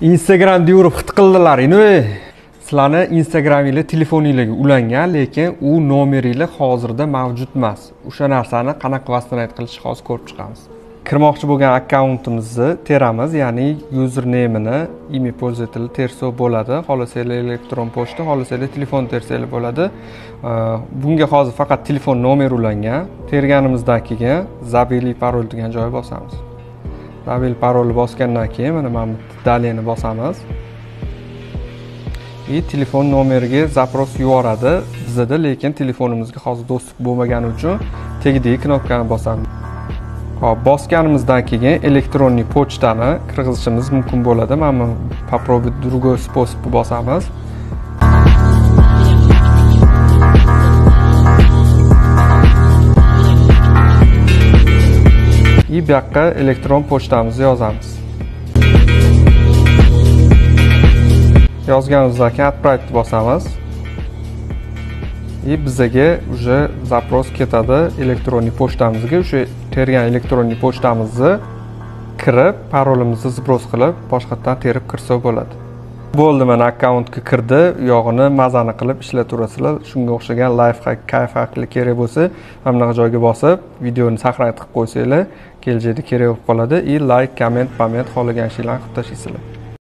instagram yurib hit qildilaring ey sizlarni instagraminglar telefoninglarga ulangan lekin u nomeringlar hozirda mavjud emas. O'sha narsani qanaqa восстановить qilishni hozir ko'rib chiqamiz. Kirmoqchi bo'lgan akkauntimizni teramiz ya'ni usernameini имя пользователя tersa bo'ladi xohlasanglar elektron pochta xohlasanglar telefon tersanglar bo'ladi. Bunga hozir faqat telefon nomeri ulangan terganimizdan keyin забили parol degan joyga bosamiz. Mobil parolni bosgandan keyin mana mana bu daleni bosamiz. И telefon nomeriga запрос yuboradi bizada lekin telefonimizga hozir доступ bo'lmagani uchun tagidagi knopkani bosamiz. Hop bosganimizdan keyin elektronniy pochtani kirgizishimiz mumkin bo'ladi. Mana bu попробовать другой способ bosamiz. И bu yoqqa elektron pochtamizni yozamiz. Yozganimizdan keyin отправить bosamiz и bizaga уже запрос ketadi elektronniy pochtamizga o'sha tergan elektronniy pochtamizni kirib parolimizni сброс qilib boshqatdan terib kirsa bo'ladi bo'ldi mana akkauntga kirdi. U yog'ini mazani qilib ishlataverasizlar. Shunga o'xshagan lifhak hak kerak bo'lsa mana bunaqa joyga bosib videoni saqlanib qilib qo'ysanglar kelajakda kerak bo'lib qoladi. И layk komment pament xohlagan ishinglarni qilib tashlaysizlar.